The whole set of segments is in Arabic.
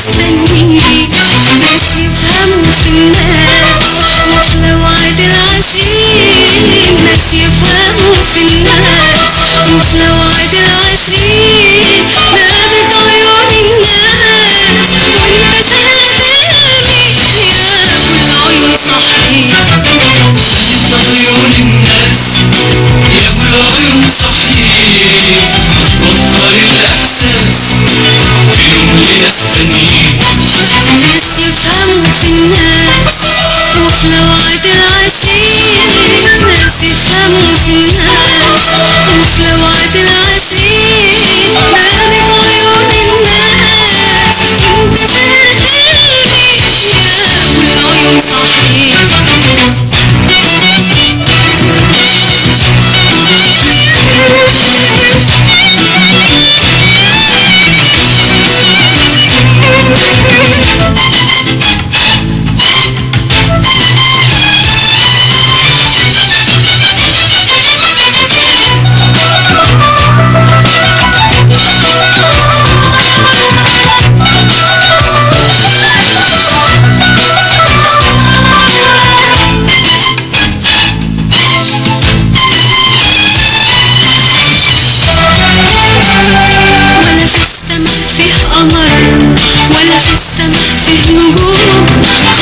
مستنيك يفهموا في الناس وفي لوعد العشيق ناس يفهموا في الناس وفي لوعد العشيق نامت عيون الناس وانت سهر كلامي يا كل عيون صاحبي نامت عيون الناس يا كل عيون صاحبي وفر الاحساس في يوم لناس تانيين الناس وفي لوعة العشيق ولا في السماء فيه نجوم.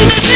this